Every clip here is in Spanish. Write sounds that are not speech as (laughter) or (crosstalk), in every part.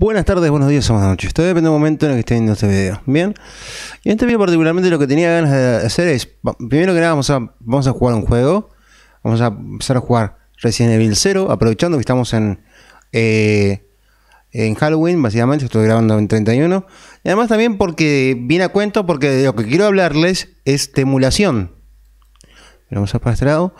Buenas tardes, buenos días o buenas noches. Todo depende del momento en el que esté viendo este video. Bien. Y en este video particularmente lo que tenía ganas de hacer es, primero que nada vamos a, vamos a jugar un juego. Vamos a empezar a jugar Resident Evil 0, aprovechando que estamos en, eh, en Halloween, básicamente, estoy grabando en 31. Y además también porque viene a cuento, porque lo que quiero hablarles es de emulación. Vamos a para este lado.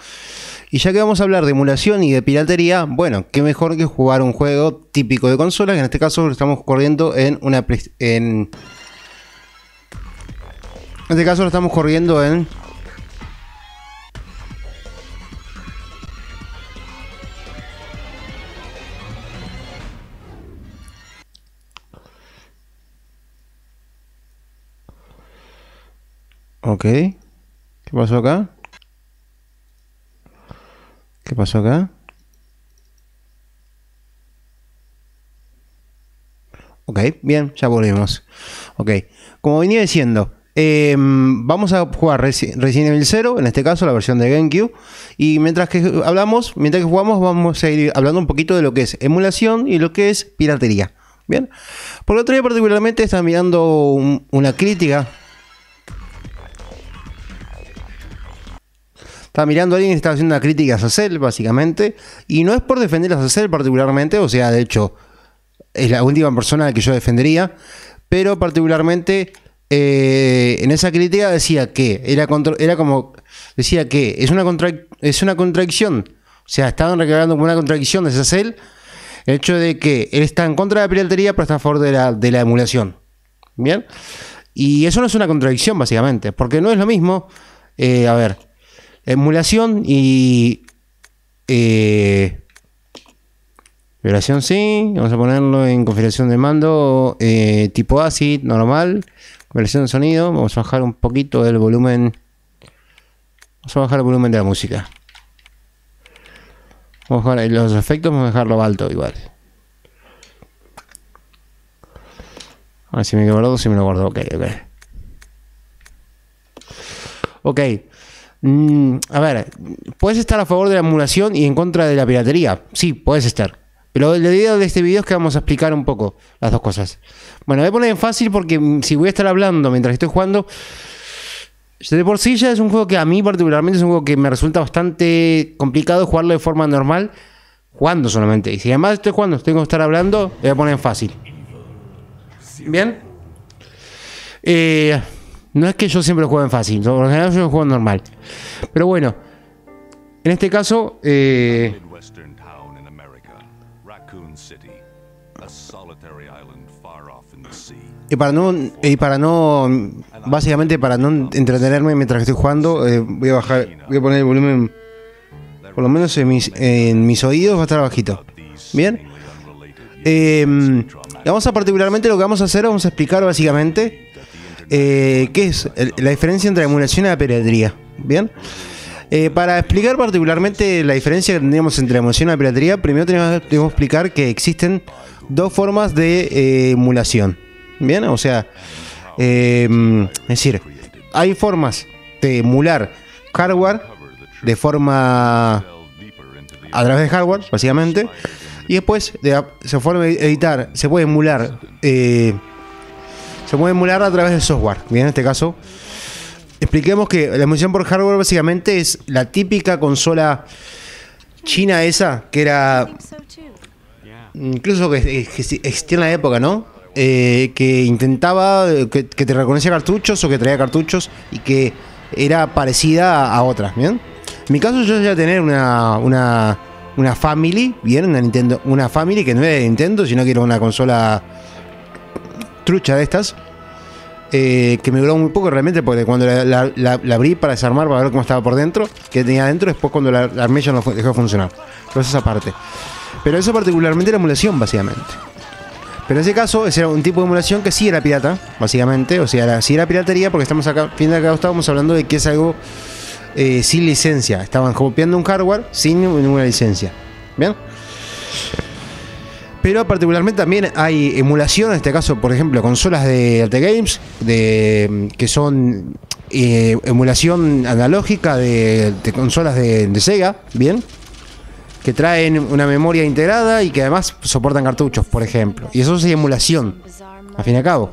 Y ya que vamos a hablar de emulación y de piratería, bueno, qué mejor que jugar un juego típico de consola, que en este caso lo estamos corriendo en una... En, en este caso lo estamos corriendo en... Ok. ¿Qué pasó acá? ¿Qué pasó acá? Ok, bien, ya volvemos. Ok, como venía diciendo, em, vamos a jugar Resident Evil 0, en este caso la versión de GameCube. Y mientras que hablamos, mientras que jugamos, vamos a ir hablando un poquito de lo que es emulación y lo que es piratería. Bien, por otro día, particularmente, estaba mirando una crítica Estaba mirando a alguien que estaba haciendo una crítica a Sacel, básicamente. Y no es por defender a Sacel particularmente, o sea, de hecho, es la última persona que yo defendería. Pero particularmente eh, en esa crítica decía que era, era como. Decía que es una, es una contradicción. O sea, estaban reclamando como una contradicción de Sacel el hecho de que él está en contra de la piratería, pero está a favor de la, de la emulación. ¿Bien? Y eso no es una contradicción, básicamente, porque no es lo mismo. Eh, a ver, Emulación y... Eh, vibración sí, vamos a ponerlo en configuración de mando eh, tipo ACID normal, versión de sonido, vamos a bajar un poquito el volumen, vamos a bajar el volumen de la música. Vamos a bajar los efectos, vamos a dejarlo alto igual. A ver si me quedo si me lo guardo, ok, ok. Ok, Mm, a ver, puedes estar a favor de la emulación y en contra de la piratería. Sí, puedes estar. Pero la idea de este video es que vamos a explicar un poco las dos cosas. Bueno, voy a poner en fácil porque mm, si voy a estar hablando mientras estoy jugando, de por sí ya es un juego que a mí particularmente es un juego que me resulta bastante complicado jugarlo de forma normal, jugando solamente. Y si además estoy jugando, tengo que estar hablando, voy a poner en fácil. Bien. Eh, no es que yo siempre juego en fácil, por lo general yo juego en normal. Pero bueno, en este caso. Eh, y para no, y para no, básicamente para no entretenerme mientras estoy jugando, eh, voy a bajar, voy a poner el volumen, por lo menos en mis, en mis oídos va a estar bajito. Bien. Eh, vamos a particularmente lo que vamos a hacer, vamos a explicar básicamente eh, ¿qué es la diferencia entre la emulación y la piratería? Bien. Eh, para explicar particularmente la diferencia que tendríamos entre la emulación y la piratería, primero tenemos, que explicar que existen dos formas de eh, emulación. Bien, o sea, es decir, hay formas de emular hardware de forma a través de hardware, básicamente, y después de, se puede editar, se puede emular se puede emular a través del software. Bien, en este caso, expliquemos que la emulación por hardware básicamente es la típica consola china esa, que era incluso que, existía en la época, ¿no? Eh, que intentaba que, te reconocía cartuchos o que traía cartuchos y que era parecida a, otras, ¿bien? En mi caso yo ya tener una, una, una Family, ¿bien? Una Nintendo, una Family que no era de Nintendo, sino que era una consola trucha de estas. Eh, que me duró muy poco realmente, porque cuando la, abrí para desarmar, para ver cómo estaba por dentro, que tenía dentro, después cuando la, armé ya no dejó de funcionar. Pero esa parte. Pero eso particularmente la emulación, básicamente. Pero en ese caso, ese era un tipo de emulación que sí era pirata, básicamente. O sea, sí era piratería, porque estamos acá, fin de acá estábamos hablando de que es algo eh, sin licencia. Estaban copiando un hardware sin ninguna licencia. ¿Bien? Pero particularmente también hay emulación, en este caso, por ejemplo, consolas de Arte Games, de, que son eh, emulación analógica de, consolas de, Sega, ¿bien? que traen una memoria integrada y que además soportan cartuchos, por ejemplo. Y eso es emulación, al fin y al cabo.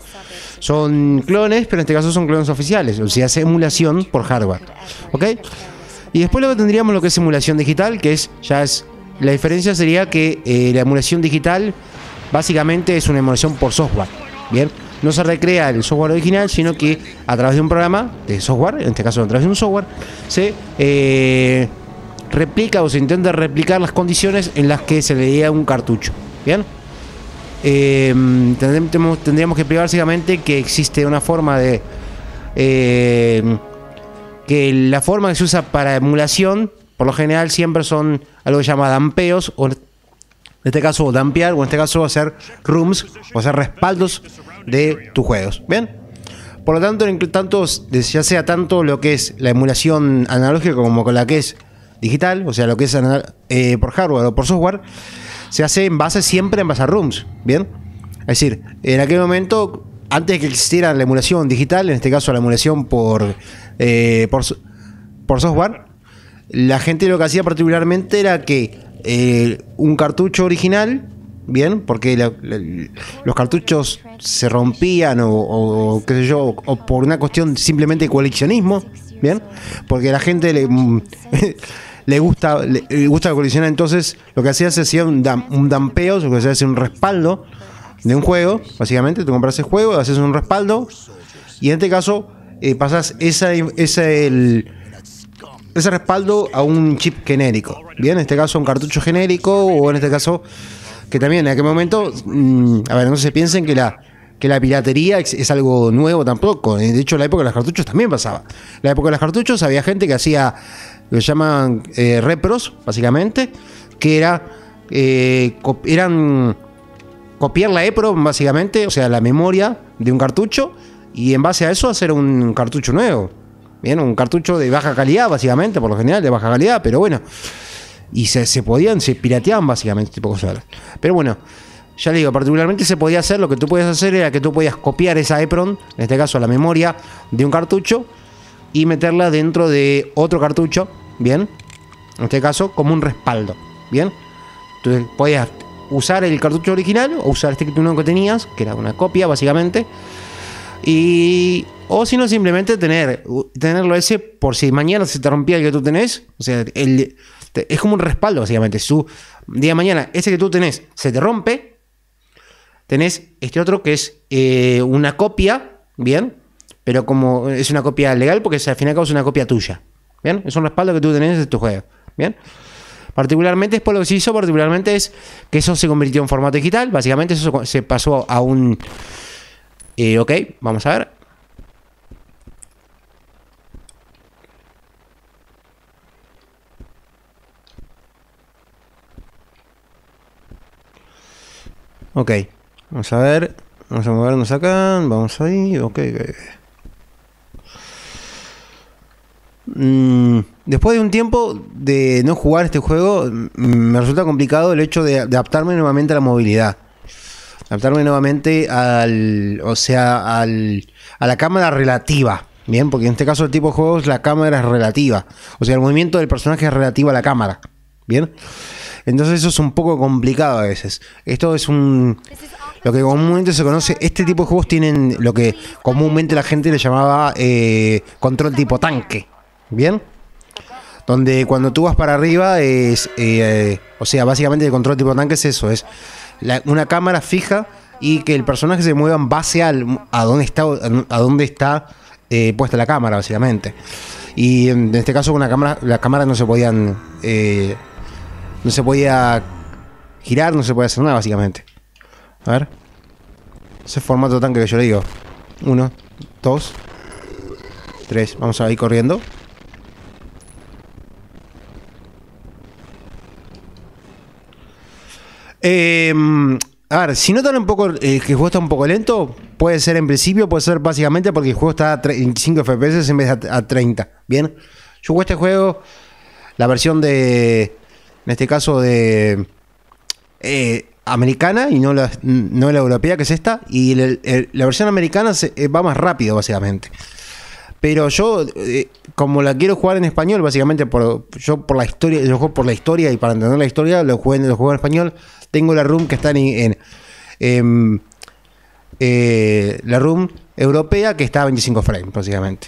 Son clones, pero en este caso son clones oficiales, o sea, hace emulación por hardware. ¿Ok? Y después luego tendríamos lo que es emulación digital, que es ya es la diferencia sería que eh, la emulación digital básicamente es una emulación por software. Bien, no se recrea el software original, sino que a través de un programa de software, en este caso a través de un software, se eh, replica o se intenta replicar las condiciones en las que se leía un cartucho. Bien. Eh, tendríamos, que explicar básicamente que existe una forma de que la forma que se usa para emulación, por lo general, siempre son algo que se llama dampeos, o en este caso dampear, o en este caso hacer rooms, o hacer respaldos de tus juegos. ¿Bien? Por lo tanto, tanto, ya sea tanto lo que es la emulación analógica como con la que es digital, o sea, lo que es eh, por hardware o por software, se hace en base siempre en base a rooms. ¿Bien? Es decir, en aquel momento, antes de que existiera la emulación digital, en este caso la emulación por eh, por software, la gente lo que hacía particularmente era que eh, un cartucho original, bien, porque los cartuchos se rompían o, qué sé yo, o por una cuestión simplemente de coleccionismo, bien, porque la gente le, (laughs) le gusta le, gusta coleccionar, entonces lo que hacía se hacía un, un dampeo, lo que se un respaldo de un juego, básicamente, tú compras el juego, haces un respaldo, y en este caso eh, pasas esa, el, ese respaldo a un chip genérico. Bien, en este caso un cartucho genérico o en este caso que también en aquel momento, mm, a ver, no se piensen que la que la piratería es, algo nuevo tampoco. De hecho, en la época de los cartuchos también pasaba. En la época de los cartuchos había gente que hacía lo llaman eh, repros, básicamente, que era eh, eran copiar la EPRO, básicamente, o sea, la memoria de un cartucho y en base a eso hacer un cartucho nuevo. Bien, un cartucho de baja calidad, básicamente, por lo general, de baja calidad, pero bueno. Y se, podían, se pirateaban básicamente, tipo cosas. Pero bueno, ya le digo, particularmente se podía hacer, lo que tú podías hacer era que tú podías copiar esa EPRON, en este caso la memoria de un cartucho, y meterla dentro de otro cartucho, bien, en este caso como un respaldo, bien. Entonces podías usar el cartucho original o usar este que tú no tenías, que era una copia básicamente, y, o si no, simplemente tener, tenerlo ese por si mañana se te rompía el que tú tenés. O sea, es como un respaldo, básicamente. Si su día de mañana ese que tú tenés se te rompe, tenés este otro que es eh, una copia, ¿bien? Pero como es una copia legal, porque al fin y al cabo es una copia tuya. ¿Bien? Es un respaldo que tú tenés de tu juego. ¿Bien? Particularmente, por lo que se hizo, particularmente es que eso se convirtió en formato digital. Básicamente eso se pasó a un y ok, vamos a ver. Ok, vamos a ver. Vamos a movernos acá. Vamos ahí. Ok, mm, después de un tiempo de no jugar este juego, me resulta complicado el hecho de adaptarme nuevamente a la movilidad adaptarme nuevamente al, o sea, al, a la cámara relativa. Bien, porque en este caso el tipo de juegos la cámara es relativa. O sea, el movimiento del personaje es relativo a la cámara. Bien. Entonces eso es un poco complicado a veces. Esto es un... Lo que comúnmente se conoce, este tipo de juegos tienen lo que comúnmente la gente le llamaba eh, control tipo tanque. ¿Bien? Donde cuando tú vas para arriba es... Eh, o sea, básicamente el control tipo tanque es eso, es una cámara fija y que el personaje se mueva en base a dónde está, a dónde está eh, puesta la cámara, básicamente. Y en este caso la cámara, las cámaras no se podían, no se podía girar, no se podía hacer nada, básicamente. A ver. Ese formato tanque que yo le digo. Uno, dos, tres. Vamos a ir corriendo. Eh, a ver, si notan un poco eh, que el juego está un poco lento, puede ser en principio, puede ser básicamente porque el juego está a 5 FPS en vez de a, 30. Bien, yo jugué este juego, la versión de, en este caso de eh, americana y no la, no la europea, que es esta, y la versión americana se, eh, va más rápido, básicamente. Pero yo como la quiero jugar en español, básicamente yo por la historia, yo juego por la historia y para entender la historia lo juego, lo juego en español. Tengo la room que está en, en- eh, la room europea que está a 25 frames, básicamente.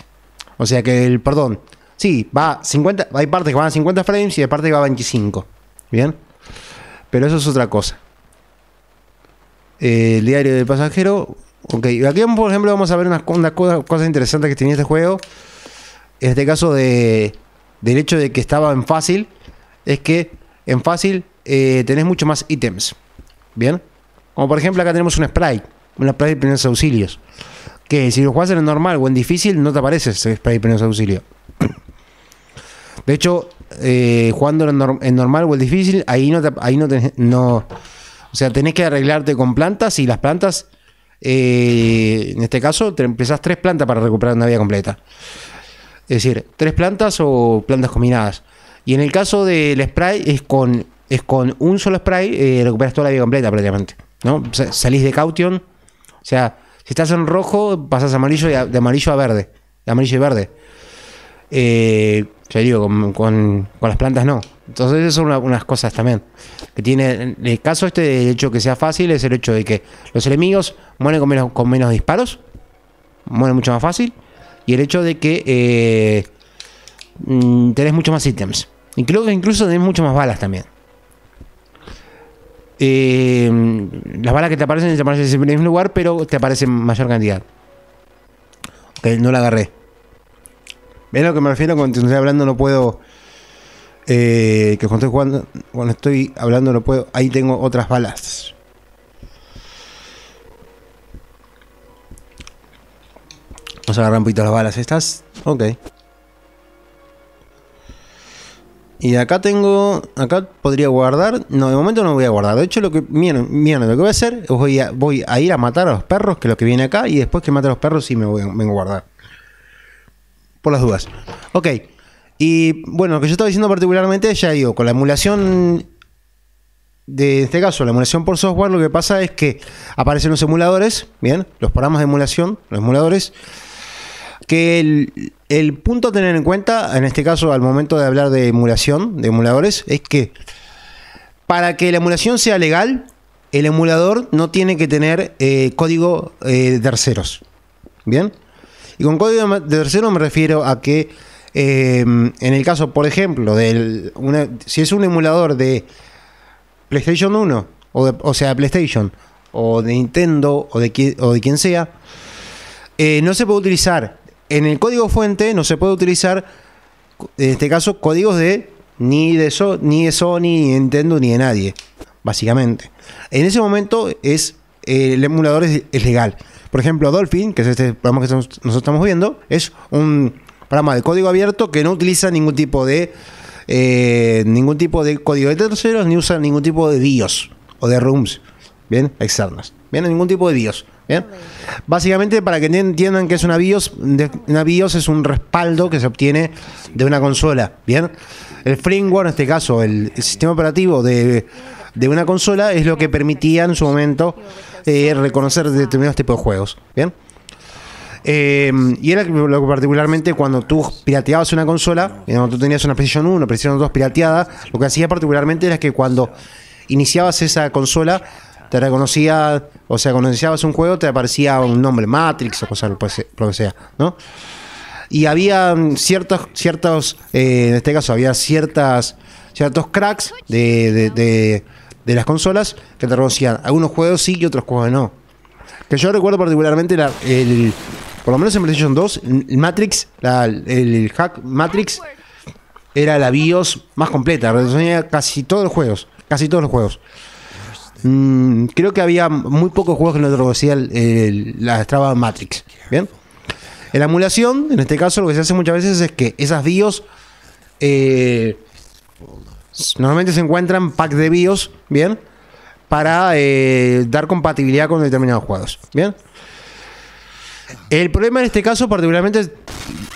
O sea que el, perdón, sí, va 50, hay partes que van a 50 frames y hay partes que va a 25. Bien, pero eso es otra cosa. El diario del pasajero. Ok, aquí por ejemplo vamos a ver unas, cosas, interesantes que tenía este juego. En este caso de, del hecho de que estaba en fácil, es que en fácil eh, tenés mucho más ítems. Bien, como por ejemplo acá tenemos un spray, un spray de primeros auxilios. Que si lo jugás en el normal o en difícil no te aparece ese spray de primeros auxilios. De hecho, eh, jugando en, norm- en normal o en difícil, ahí no, te- ahí no, tenés- o sea, tenés que arreglarte con plantas y las plantas, eh, en este caso, te empezás tres plantas para recuperar una vida completa. Es decir, tres plantas o plantas combinadas. Y en el caso del spray, es con, es con un solo spray, eh, recuperas toda la vida completa prácticamente. ¿no? Sa- Salís de caution. O sea, si estás en rojo, pasas amarillo y a- de amarillo a verde. De amarillo y verde. Eh, ya digo, con, con- las plantas no. Entonces, esas son una- unas cosas también. Que tiene. El caso este del hecho que sea fácil es el hecho de que los enemigos mueren con menos, disparos. Mueren mucho más fácil. Y el hecho de que eh, mm, tenés mucho más ítems. Y creo que incluso tenés mucho más balas también. Eh, las balas que te aparecen te aparecen en el mismo lugar, pero te aparecen mayor cantidad. Ok, no la agarré. ¿Ven a lo que me refiero? Cuando estoy hablando no puedo... eh, que cuando estoy jugando... Cuando estoy hablando no puedo... Ahí tengo otras balas. Vamos a agarrar un poquito las balas estas. Ok. Y acá tengo... Acá podría guardar... No, de momento no voy a guardar. De hecho, lo que... Miren, miren, lo que voy a hacer es voy a, voy a ir a matar a los perros, que es lo que viene acá, y después que mate a los perros sí me voy a, vengo a guardar. Por las dudas. Ok. Y bueno, lo que yo estaba diciendo particularmente, ya digo, con la emulación de en este caso, la emulación por software, lo que pasa es que aparecen los emuladores, bien, los programas de emulación, los emuladores, que el, punto a tener en cuenta, en este caso, al momento de hablar de emulación, de emuladores, es que para que la emulación sea legal, el emulador no tiene que tener eh, código eh, de terceros. ¿Bien? Y con código de terceros me refiero a que eh, en el caso, por ejemplo, del una- si es un emulador de PlayStation 1, o, de- o sea, PlayStation, o de Nintendo, o de, o de quien sea, eh, no se puede utilizar, en el código fuente no se puede utilizar, en este caso, códigos de ni de, so- ni de Sony, ni de Nintendo, ni de nadie, básicamente. En ese momento es el emulador es legal. Por ejemplo, Dolphin, que es este programa que estamos- estamos viendo, es un programa de código abierto que no utiliza ningún tipo de eh, ningún tipo de código de terceros ni usa ningún tipo de BIOS o de rooms, bien, externas. Bien, ningún tipo de BIOS. Bien. Básicamente para que entiendan que es una BIOS, una BIOS es un respaldo que se obtiene de una consola, bien. El firmware, en este caso, el sistema operativo de, de una consola es lo que permitía en su momento eh, reconocer determinados tipos de juegos, bien. Eh, y era lo que particularmente cuando tú pirateabas una consola, cuando tú tenías una PlayStation 1, una PlayStation 2 pirateada, lo que hacía particularmente era que cuando iniciabas esa consola, te reconocía, o sea, cuando iniciabas un juego, te aparecía un nombre, Matrix o cosa, lo que sea- ¿no? Y había ciertos, ciertos eh, en este caso, había ciertas, ciertos cracks de- de las consolas que te reconocían. Algunos juegos sí y otros juegos no. Que yo recuerdo particularmente la- el, por lo menos en PlayStation 2, el Matrix, el hack Matrix era la BIOS más completa, reconocía casi todos los juegos, casi todos los juegos. Mm, creo que había muy pocos juegos que no reconocía el- la traba Matrix. Bien. En la emulación, en este caso, lo que se hace muchas veces es que esas BIOS eh, normalmente se encuentran pack de BIOS, bien, para eh, dar compatibilidad con determinados juegos, bien. El problema en este caso, particularmente,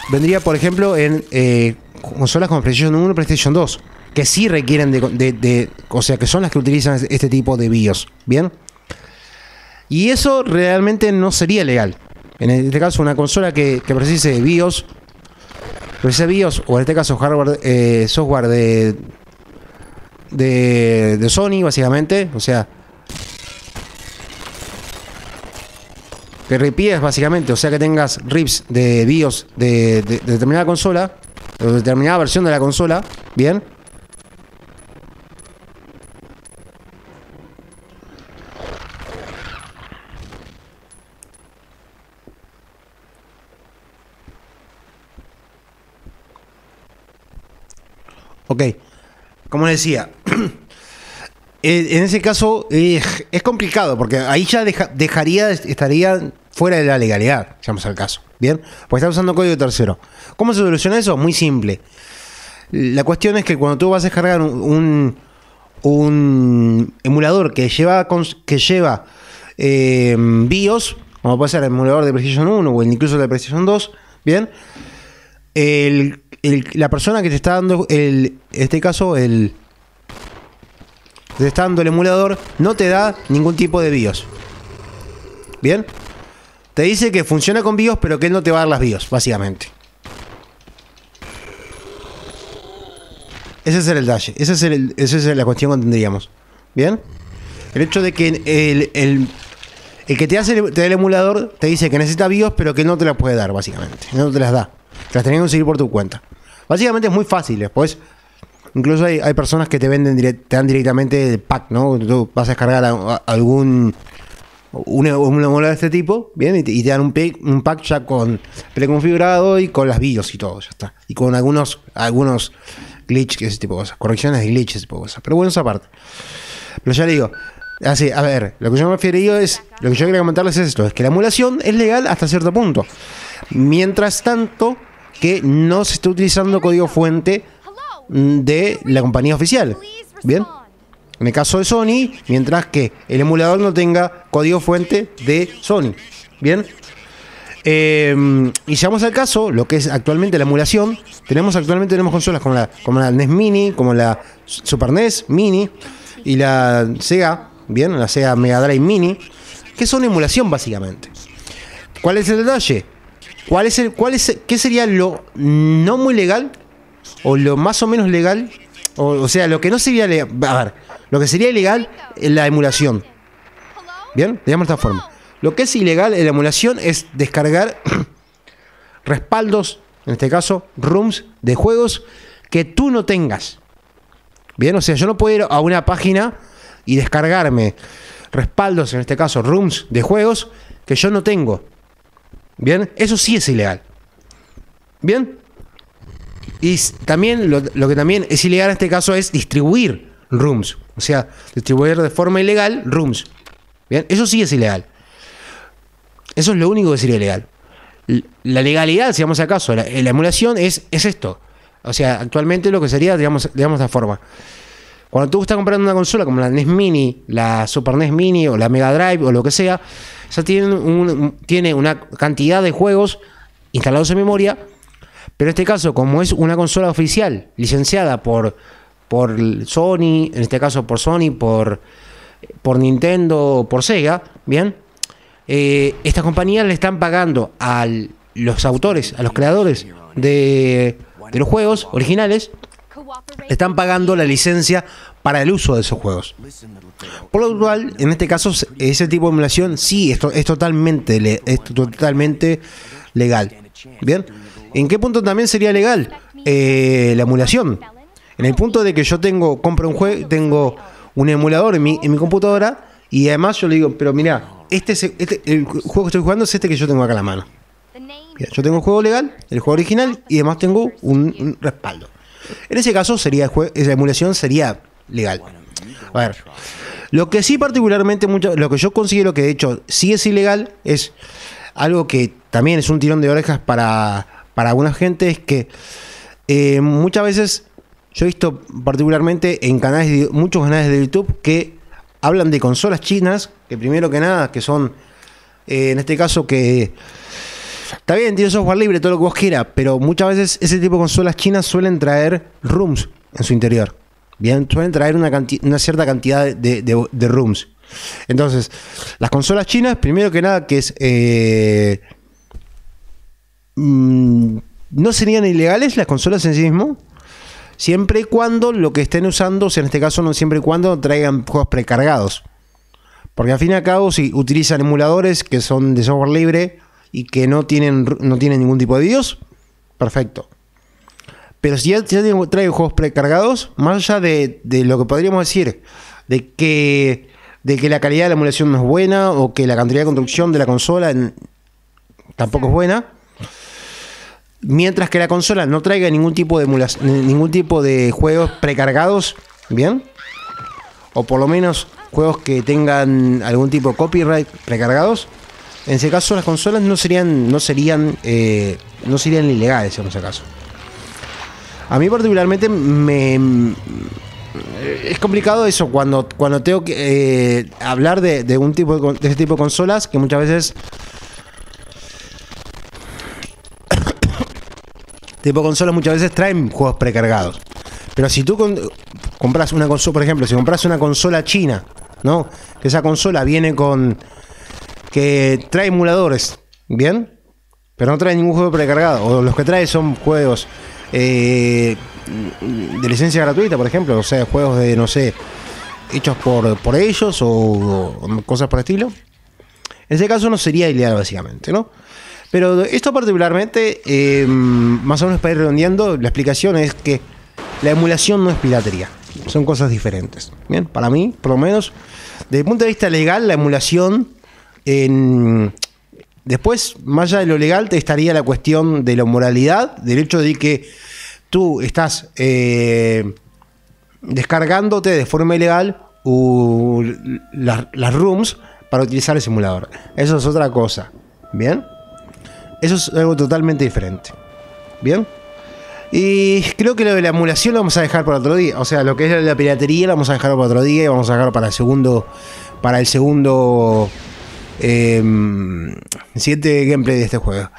vendría, por ejemplo, en eh, consolas como PlayStation 1 y PlayStation 2, que sí requieren de, de- O sea, que son las que utilizan este tipo de BIOS, ¿bien? Y eso realmente no sería legal. En este caso, una consola que, que precise de BIOS ese BIOS, o en este caso hardware, eh, software de, de, de Sony, básicamente, o sea, que repies básicamente, o sea que tengas rips de BIOS de, de- de determinada consola, de determinada versión de la consola, bien. Ok, como les decía, (clears throat) en ese caso eh, es complicado porque ahí ya deja- dejaría, estaría fuera de la legalidad, llamamos al caso. Bien, porque está usando código tercero. ¿Cómo se soluciona eso? Muy simple. La cuestión es que cuando tú vas a descargar un, un, emulador que lleva, que lleva eh, BIOS, como puede ser el emulador de PlayStation 1 o el- incluso de PlayStation 2, bien, el- la persona que te está dando, el, en este caso, el, te está dando el emulador, no te da ningún tipo de BIOS. ¿Bien? Te dice que funciona con BIOS, pero que él no te va a dar las BIOS, básicamente. Ese es el detalle. Esa es la cuestión que tendríamos. ¿Bien? El hecho de que el, el- el que te hace te da el emulador te dice que necesita BIOS, pero que no te las puede dar, básicamente. No te las da. Te las tenés que conseguir por tu cuenta. Básicamente es muy fácil. Después, incluso hay, hay personas que te venden, direct- te dan directamente el pack, ¿no? Tú vas a descargar a- algún un, un emulador de este tipo, bien, y te, dan un pack, ya con preconfigurado y con las BIOS y todo, ya está. Y con algunos, algunos glitches, ese tipo de cosas, correcciones de glitches, ese tipo de cosas. Pero bueno, esa parte. Pero ya le digo, así, a ver, lo que yo me refiero es, lo que yo quería comentarles es esto, es que la emulación es legal hasta cierto punto. Mientras tanto, que no se está utilizando código fuente de la compañía oficial. Bien. En el caso de Sony, mientras que el emulador no tenga código fuente de Sony. Bien. Eh, y llegamos al caso, lo que es actualmente la emulación. Tenemos actualmente tenemos consolas como la, como la NES Mini, como la Super NES Mini y la Sega, bien, la Sega Mega Drive Mini, que son emulación básicamente. ¿Cuál es el detalle? ¿Cuál es el, cuál es, ¿Qué sería lo no muy legal o lo más o menos legal? O, o sea, lo que no sería legal. A ver, lo que sería ilegal es la emulación. Bien, digamos de esta forma. Lo que es ilegal en la emulación es descargar (clears throat) respaldos, en este caso, rooms de juegos que tú no tengas. Bien, o sea, yo no puedo ir a una página y descargarme respaldos, en este caso, rooms de juegos que yo no tengo. Bien, eso sí es ilegal. Bien. Y también lo, que también es ilegal en este caso es distribuir rooms. O sea, distribuir de forma ilegal rooms. Bien, eso sí es ilegal. Eso es lo único que sería ilegal. La legalidad, si vamos a caso, la, la emulación es, es esto. O sea, actualmente lo que sería, digamos, digamos de forma. Cuando tú estás comprando una consola como la NES Mini, la Super NES Mini o la Mega Drive o lo que sea, ya tiene, un- un- tiene una cantidad de juegos instalados en memoria, pero en este caso, como es una consola oficial licenciada por, Sony, en este caso por Sony, por, Nintendo, por Sega, ¿bien? Eh, estas compañías le están pagando a los autores, a los creadores de, de los juegos originales, le están pagando la licencia para el uso de esos juegos. Por lo cual, en este caso, ese tipo de emulación sí es, to- es totalmente, es totalmente legal. Bien, ¿en qué punto también sería legal Eh, la emulación? En el punto de que yo tengo, compro un juego, tengo un emulador en mi, en mi computadora y además yo le digo, pero mira, este, es- este el juego que estoy jugando es este que yo tengo acá a la mano. Yo tengo el juego legal, el juego original y además tengo un respaldo. En ese caso sería esa emulación sería legal. A ver, lo que sí particularmente mucho, lo que yo considero que de hecho sí es ilegal es algo que también es un tirón de orejas para, para alguna gente es que eh, muchas veces yo he visto particularmente en canales de- muchos canales de YouTube que hablan de consolas chinas que primero que nada que son eh, en este caso que Está bien, tiene software libre, todo lo que vos quieras, pero muchas veces ese tipo de consolas chinas suelen traer rooms en su interior. Bien, suelen traer una, cierta cantidad de rooms. Entonces, las consolas chinas, primero que nada, que es. eh, mm, no serían ilegales las consolas en sí mismo, siempre y cuando lo que estén usando, o sea, en este caso no siempre y cuando traigan juegos precargados. Porque al fin y al cabo, si utilizan emuladores que son de software libre y que no tienen, no tienen ningún tipo de BIOS, perfecto. Pero si ya, trae juegos precargados, más allá de, lo que podríamos decir, de que, de que la calidad de la emulación no es buena o que la cantidad de construcción de la consola tampoco es buena, mientras que la consola no traiga ningún tipo de ningún tipo de juegos precargados, ¿bien? O por lo menos juegos que tengan algún tipo de copyright precargados. En ese caso las consolas no serían no serían eh, no serían ilegales en ese caso. A mí particularmente me es complicado eso cuando cuando tengo que eh, hablar de, un tipo de, de ese tipo de consolas que muchas veces (coughs) tipo de consolas muchas veces traen juegos precargados. Pero si tú compras una consola, por ejemplo, si compras una consola china, ¿no? Que esa consola viene con. Que trae emuladores, ¿bien? Pero no trae ningún juego precargado. O los que trae son juegos eh, de licencia gratuita, por ejemplo. O sea, juegos de, no sé, hechos por, por ellos o, cosas por el estilo. En ese caso no sería ilegal, básicamente, ¿no? Pero esto particularmente, eh, más o menos para ir redondeando, la explicación es que la emulación no es piratería. Son cosas diferentes. Bien, para mí, por lo menos, desde el punto de vista legal, la emulación en... Después, más allá de lo legal, te estaría la cuestión de la moralidad, del hecho de que tú estás eh, descargándote de forma ilegal las rooms para utilizar el simulador. Eso es otra cosa. ¿Bien? Eso es algo totalmente diferente. ¿Bien? Y creo que lo de la emulación lo vamos a dejar para otro día. O sea, lo que es la piratería lo vamos a dejar para otro día y vamos a dejarlo para el segundo. Para el segundo. Eh, siguiente gameplay de este juego.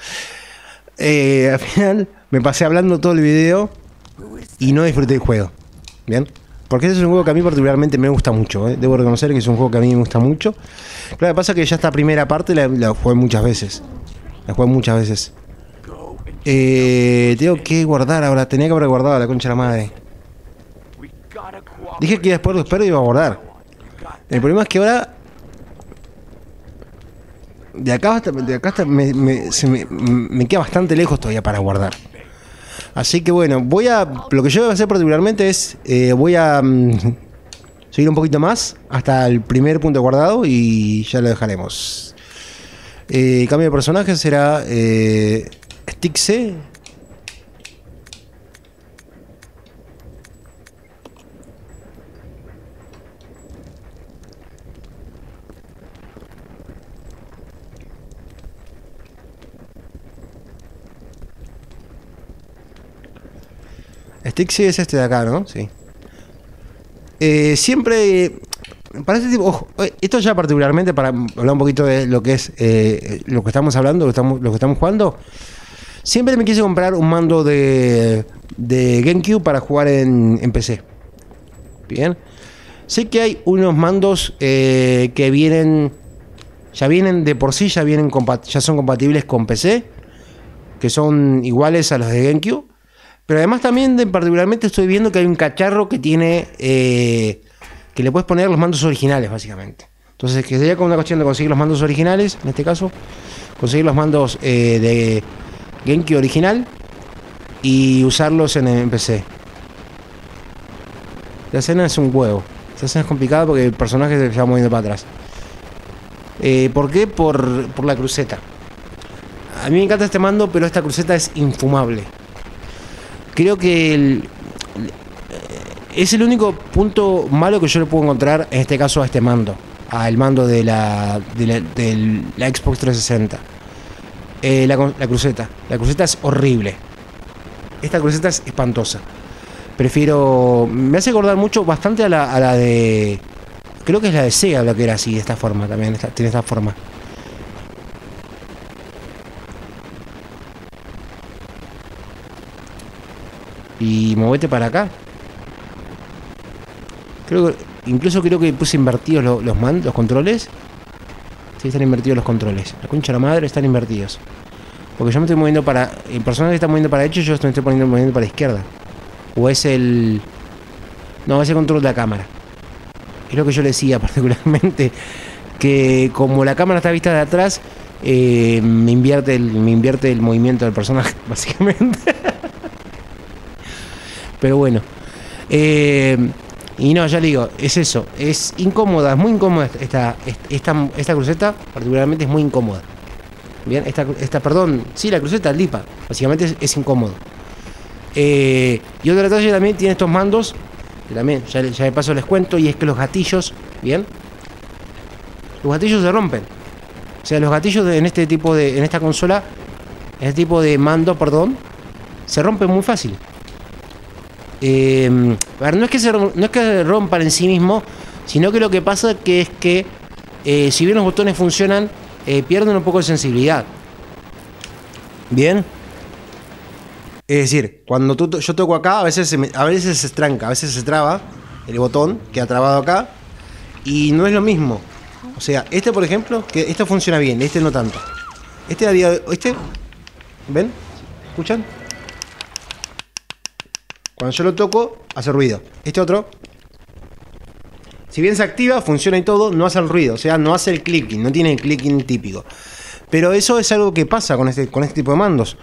Eh, al final me pasé hablando todo el video y no disfruté el juego. ¿Bien? Porque ese es un juego que a mí particularmente me gusta mucho. ¿eh? Debo reconocer que es un juego que a mí me gusta mucho. Claro, que pasa que ya esta primera parte la, la jugué muchas veces. La jugué muchas veces. Eh, tengo que guardar ahora. Tenía que haber guardado la concha de la madre. Dije que después lo espero y iba a guardar. El problema es que ahora. De acá hasta, de acá hasta me, me, queda bastante lejos todavía para guardar. Así que bueno, voy a. Lo que yo voy a hacer particularmente es. Eh, voy a. Mm, seguir un poquito más hasta el primer punto guardado y ya lo dejaremos. Eh, cambio de personaje será eh, Stick C es este de acá, ¿no? Sí. Eh, siempre para este tipo, eh, esto ya particularmente para hablar un poquito de lo que es eh, lo que estamos hablando, lo que estamos, jugando. Siempre me quise comprar un mando de, de GameCube para jugar en, PC. Bien. Sé que hay unos mandos que vienen, ya vienen de por sí, ya vienen ya son compatibles con PC, que son iguales a los de GameCube. Pero además también particularmente estoy viendo que hay un cacharro que tiene que le puedes poner los mandos originales, básicamente. Entonces, que sería como una cuestión de conseguir los mandos originales, en este caso, conseguir los mandos eh, de Genki original y usarlos en el PC. La escena es un huevo. Esta escena es complicada porque el personaje se va moviendo para atrás. Eh, ¿Por qué? Por, por la cruceta. A mí me encanta este mando, pero esta cruceta es infumable. Creo que el, es el único punto malo que yo le puedo encontrar en este caso a este mando, al mando de la, de la, Xbox 360. Eh, la, cruceta. La cruceta es horrible. Esta cruceta es espantosa. Prefiero. Me hace acordar mucho, bastante a la, a la de. Creo que es la de Sega la que era así, de esta forma también. tiene esta forma. Y movete para acá incluso creo que puse invertidos los, los, los controles. Sí, están invertidos los controles. La concha de la madre están invertidos. Porque yo me estoy moviendo para. El personaje está moviendo para derecha, yo me estoy poniendo, moviendo para la izquierda. O es el. No, es el control de la cámara. Es lo que yo le decía (laughs) particularmente. Que como la cámara está vista de atrás, eh, me, invierte el, me invierte el movimiento del personaje, (laughs) básicamente. Pero bueno. Eh, y no, ya le digo, es eso. Es incómoda, es muy incómoda esta, esta, esta cruceta, particularmente es muy incómoda. Bien, esta, esta perdón, sí, la cruceta, Lipa, básicamente es, incómodo. Eh, y otro detalle también tiene estos mandos, que también ya, ya de paso les cuento, y es que los gatillos, bien, los gatillos se rompen. O sea, los gatillos en este tipo de, en esta consola, en este tipo de mando, perdón, se rompen muy fácil. Eh, no, es que se, no es que rompan en sí mismo, sino que lo que pasa que es que eh, si bien los botones funcionan, eh, pierden un poco de sensibilidad. Bien. Es decir, cuando tú, yo toco acá, a veces, se a veces se estranca, a veces se traba el botón, que ha trabado acá, y no es lo mismo. O sea, este por ejemplo, que esto funciona bien, este no tanto. Este a este, ¿ven? ¿Escuchan? Cuando yo lo toco, hace ruido. Este otro, si bien se activa, funciona y todo, no hace el ruido, o sea, no hace el clicking, no tiene el clicking típico. Pero eso es algo que pasa con este, con este tipo de mandos.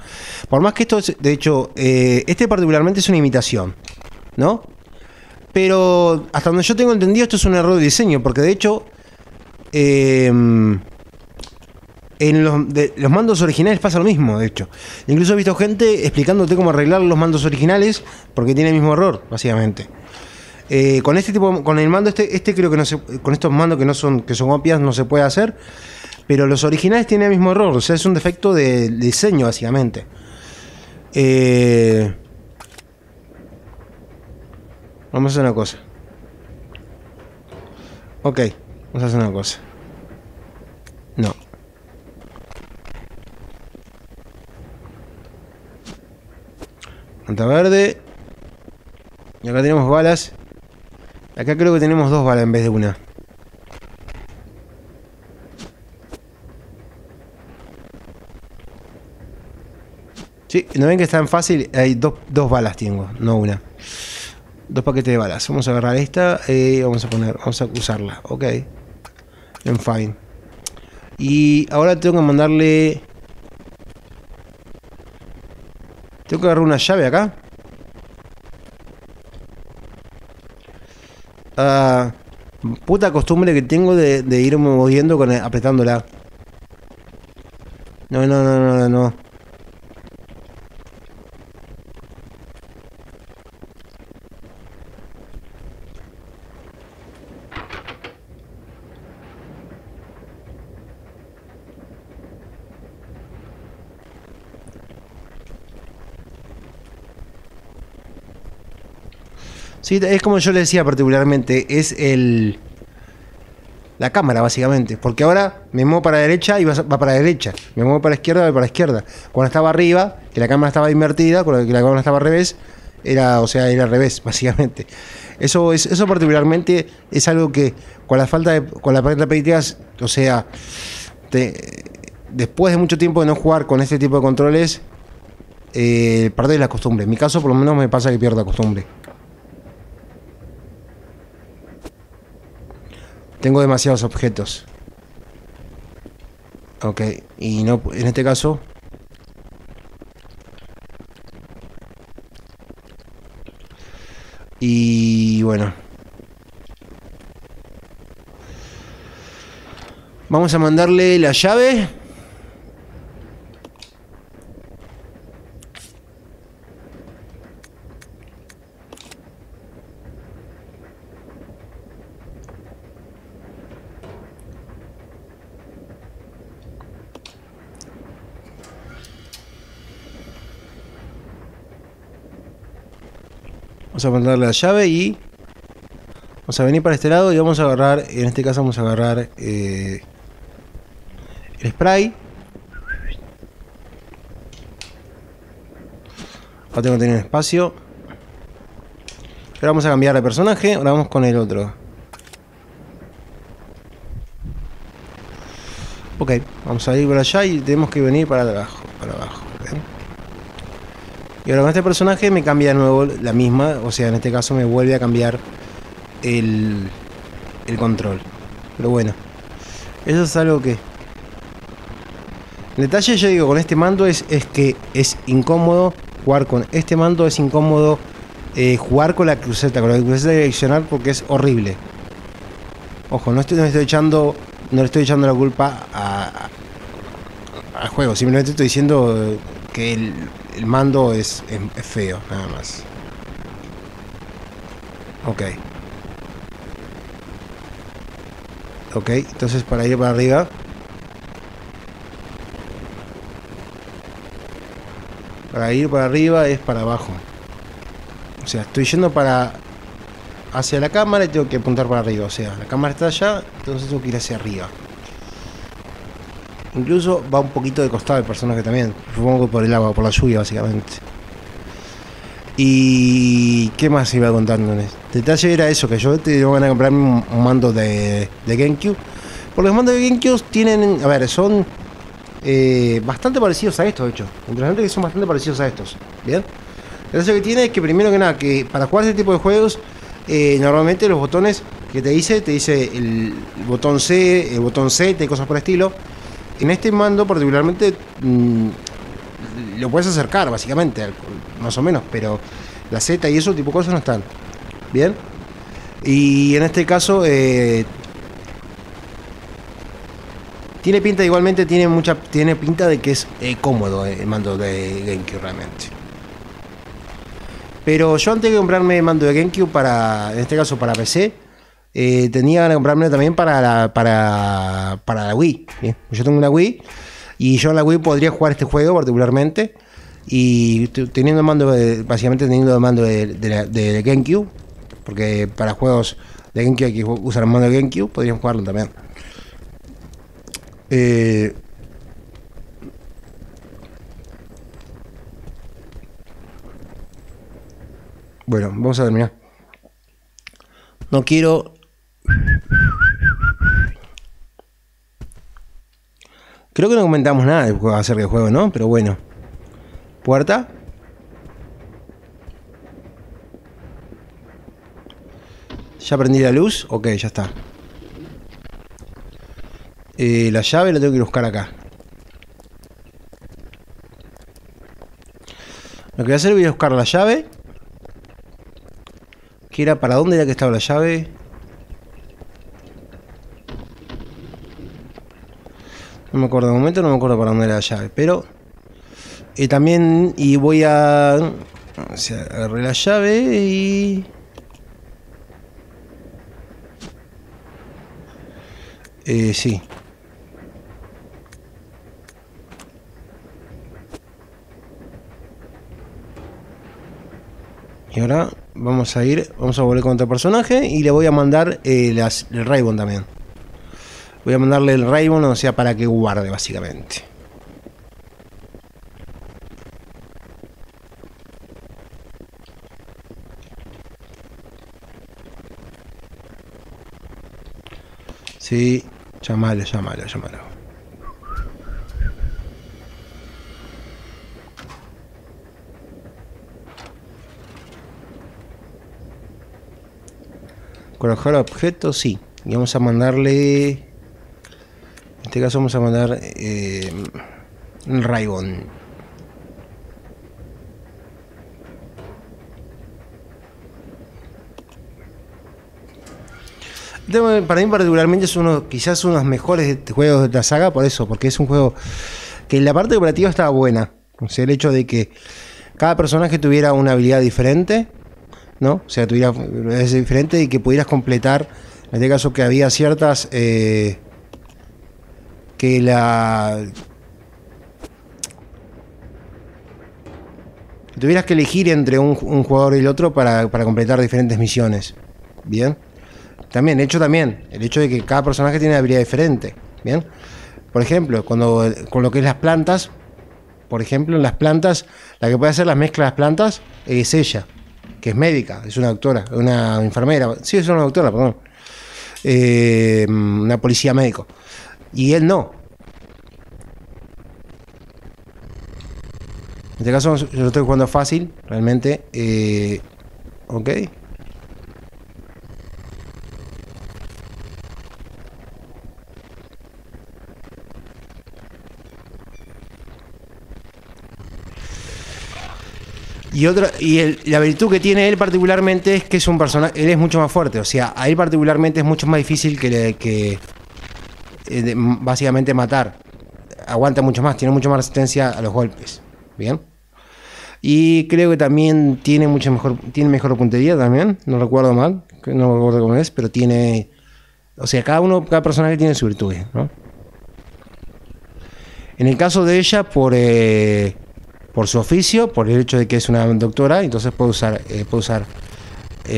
Por más que esto, de hecho, eh, este particularmente es una imitación, ¿no? Pero hasta donde yo tengo entendido, esto es un error de diseño, porque de hecho, Em, en los, mandos originales pasa lo mismo, de hecho. Incluso he visto gente explicándote cómo arreglar los mandos originales porque tiene el mismo error, básicamente. Eh, con este tipo, con el mando este, este creo que no se, con estos mandos que no son, que son copias no se puede hacer, pero los originales tienen el mismo error, o sea, es un defecto de, diseño, básicamente. Eh, vamos a hacer una cosa. Ok. Vamos a hacer una cosa. No. Manta verde. Y acá tenemos balas. Acá creo que tenemos dos balas en vez de una. Sí, ¿no ven que es tan fácil? Hay dos, dos balas tengo, no una. Dos paquetes de balas. Vamos a agarrar esta y vamos a poner, vamos a usarla. Ok en Fine. Y ahora tengo que mandarle... Tengo que agarrar una llave acá. Ah, puta costumbre que tengo de, de irme moviendo con apretándola. No, no, no, no, no. Sí, es como yo le decía particularmente, es el la cámara básicamente, porque ahora me muevo para la derecha y va, para la derecha, me muevo para la izquierda va para la izquierda. Cuando estaba arriba, que la cámara estaba invertida, cuando la cámara estaba al revés, era, o sea, era al revés (laughs) básicamente. Eso es eso particularmente es algo que con la falta de con la falta de o sea, después de mucho tiempo de no jugar con este tipo de controles, eh, perdés la costumbre. En mi caso, por lo menos me pasa que pierdo la costumbre. Tengo demasiados objetos. Ok, y no, en este caso... Y bueno. Vamos a mandarle la llave. Vamos a mandarle la llave y vamos a venir para este lado y vamos a agarrar, en este caso vamos a agarrar eh, el spray. Ahora tengo que tener espacio. Ahora vamos a cambiar de personaje, ahora vamos con el otro. Ok, vamos a ir para allá y tenemos que venir para abajo. para abajo. Y ahora con este personaje me cambia de nuevo la misma, o sea, en este caso me vuelve a cambiar el, el control. Pero bueno, eso es algo que... El detalle, yo digo, con este mando es, es que es incómodo jugar con este mando, es incómodo eh, jugar con la cruceta, con la cruceta direccional porque es horrible. Ojo, no estoy, no estoy echando no le estoy echando la culpa al juego, simplemente estoy diciendo que el, mando es, es, feo, nada más. Ok. Ok, entonces para ir para arriba. Para ir para arriba es para abajo. O sea, estoy yendo para hacia la cámara y tengo que apuntar para arriba. O sea, la cámara está allá, entonces tengo que ir hacia arriba. Incluso va un poquito de costado el personaje también. Supongo que por el agua, por la lluvia, básicamente. Y. ¿Qué más iba contando en este detalle? Era eso, que yo te van a comprar un, mando de, de GameCube. Porque los mandos de GameCube tienen. A ver, son. Eh, bastante parecidos a estos, de hecho. Interesante que son bastante parecidos a estos. Bien. El que tiene es que, primero que nada, que para jugar este tipo de juegos eh, normalmente los botones que te dice, te dice el, botón C, el botón Z y cosas por el estilo. En este mando particularmente mm, lo puedes acercar básicamente, más o menos, pero la Z y eso tipo de cosas no están. Bien. Y en este caso eh, tiene pinta igualmente tiene mucha tiene pinta de que es eh, cómodo el mando de GameCube realmente. Pero yo antes de comprarme mando de GameCube para, en este caso para PC, eh, tenía que comprarme también para la, para, para la Wii. Yo tengo una Wii y yo en la Wii podría jugar este juego particularmente. Y teniendo mando, básicamente teniendo el mando de, de, GameCube, porque para juegos de GameCube que usar el mando de GameCube, podrían jugarlo también. Eh, Bueno, vamos a terminar. No quiero. Creo que no comentamos nada de acerca del juego, ¿no? Pero bueno. ¿Puerta? ¿Ya prendí la luz? Ok, ya está. Eh, la llave la tengo que buscar acá. Lo que voy a hacer, voy a buscar la llave era? ¿Para dónde era que estaba la llave? No me acuerdo de momento, no me acuerdo para dónde era la llave, pero y también y voy a o agarré la llave y eh, sí. Y ahora vamos a ir, vamos a volver con otro personaje y le voy a mandar eh, el Raybon también. Voy a mandarle el Raybon, o sea, para que guarde básicamente. Sí, llamalo, llamalo, llamalo. Colocar objeto, sí. Y vamos a mandarle... En este caso vamos a mandar eh, Raibon. Para mí particularmente es uno, quizás uno de los mejores juegos de la saga, por eso, porque es un juego que la parte operativa estaba buena. O sea, el hecho de que cada personaje tuviera una habilidad diferente ¿no? O sea, tuviera, es diferente y que pudieras completar, en este caso que había ciertas... Eh, que la... tuvieras que elegir entre un, jugador y el otro para, completar diferentes misiones. Bien. También, hecho también, el hecho de que cada personaje tiene una habilidad diferente. Bien. Por ejemplo, cuando con lo que es las plantas, por ejemplo, en las plantas, la que puede hacer las mezclas de las plantas es ella que es médica, es una doctora, una enfermera, sí, es una doctora, perdón, eh, una policía médico. Y él no. este caso yo estoy jugando fácil, realmente. Eh, ok. Y otra y la virtud que tiene él particularmente es que es un personaje, él es mucho más fuerte, o sea, a él particularmente es mucho más difícil que, que eh, básicamente matar. Aguanta mucho más, tiene mucho más resistencia a los golpes. Bien. Y creo que también tiene mucho mejor, tiene mejor puntería también, no recuerdo mal, no recuerdo cómo es, pero tiene, o sea, cada uno, cada personaje tiene su virtud, ¿no? En el caso de ella, por eh, por su oficio, por el hecho de que es una doctora, entonces puede usar, eh, puede usar,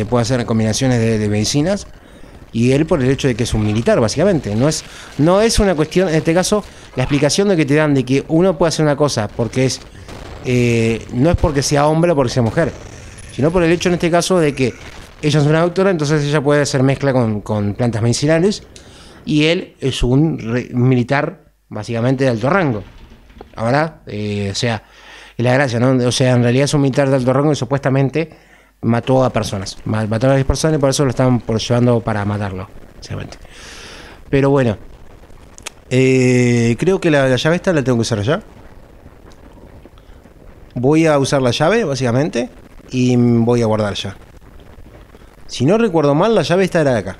puede hacer combinaciones de, medicinas. Y él por el hecho de que es un militar, básicamente. No es, no es una cuestión, en este caso, la explicación de que te dan de que uno puede hacer una cosa porque es, eh, no es porque sea hombre o porque sea mujer, sino por el hecho en este caso de que ella es una doctora, entonces ella puede hacer mezcla con, con plantas medicinales y él es un militar básicamente de alto rango. Ahora, o sea, la gracia, ¿no? O sea, en realidad es un militar de alto rango y supuestamente mató a personas. Mató a varias personas y por eso lo estaban por llevando para matarlo, básicamente. Pero bueno, eh, creo que la, llave esta la tengo que usar ya. Voy a usar la llave, básicamente, y voy a guardar ya. Si no recuerdo mal, la llave esta era de acá.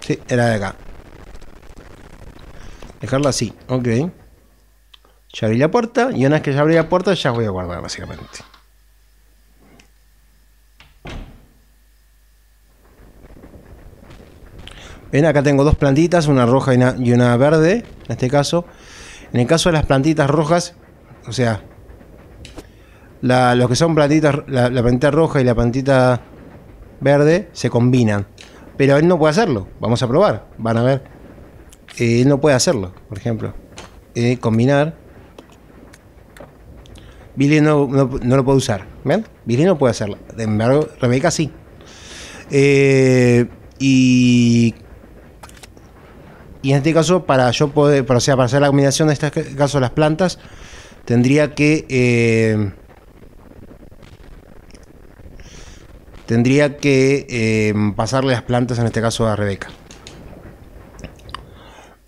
Sí, era de acá. Dejarla así, ok. Ya abrí la puerta y una vez que ya abrí la puerta ya voy a guardar básicamente. Ven, acá tengo dos plantitas, una roja y una, verde, en este caso. En el caso de las plantitas rojas, o sea, lo que son plantitas, la, la plantita roja y la plantita verde se combinan. Pero él no puede hacerlo. Vamos a probar. Van a ver él no puede hacerlo, por ejemplo. Eh, combinar. Billy no, lo puede usar. ¿Ven? Billy no puede hacerlo. De embargo, Rebeca sí. Eh, y. Y en este caso, para yo poder. Para, sea, para hacer la combinación de este caso las plantas, tendría que. Eh, tendría que pasarle las plantas, en este caso a Rebeca.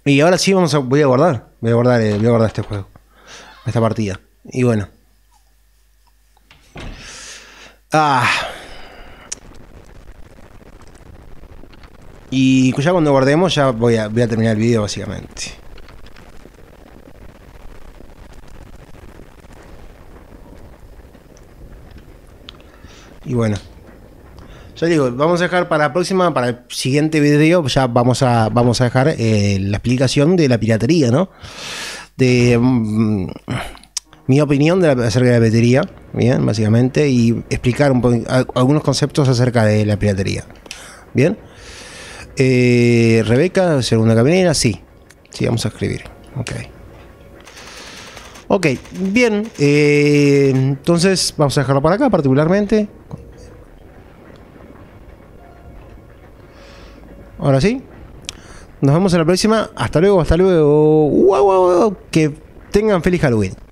Y ahora sí vamos a, voy a guardar. Voy a guardar, eh, voy a guardar este juego. Esta partida. Y bueno. Ah. Y ya cuando guardemos ya voy a, voy a terminar el video básicamente. Y bueno. Ya digo, vamos a dejar para la próxima, para el siguiente video, ya vamos a, vamos a dejar eh, la explicación de la piratería, ¿no? De mm, mi opinión de acerca de la piratería, bien, básicamente, y explicar un algunos conceptos acerca de la piratería. Bien. Eh, Rebeca, segunda caminera, sí. Sí, vamos a escribir. Ok. Ok, bien. Eh, entonces vamos a dejarlo para acá particularmente. Ahora sí. Nos vemos en la próxima. Hasta luego, hasta luego. Que tengan feliz Halloween.